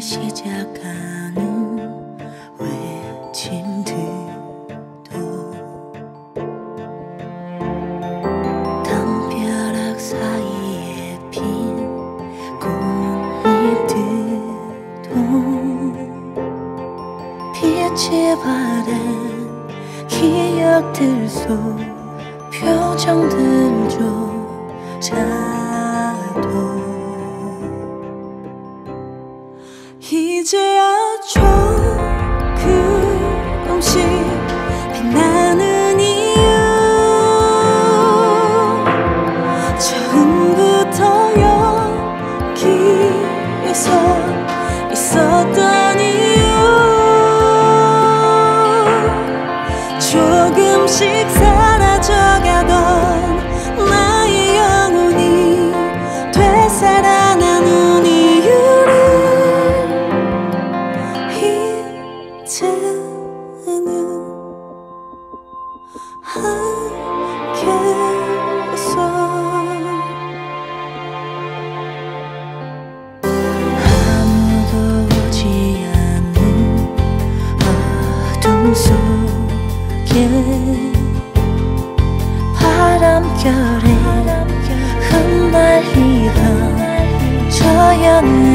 시작하는 외침들도 담벼락 사이에 핀 꽃잎들도 빛이 바랜 기억들 속 표정들조차도 이제야 조금씩 빛나는 이유. 처음부터 여기에서 있었던 이유. 조금씩 사라져가던 속에 바람결에 흩날리던 저였네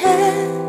chance